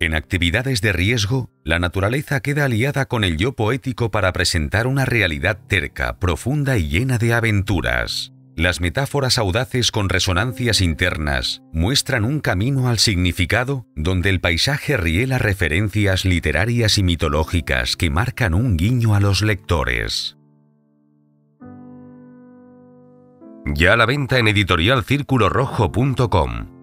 En actividades de riesgo, la naturaleza queda aliada con el yo poético para presentar una realidad terca, profunda y llena de aventuras. Las metáforas audaces con resonancias internas muestran un camino al significado donde el paisaje riela referencias literarias y mitológicas que marcan un guiño a los lectores. Ya a la venta en editorialcirculorrojo.com.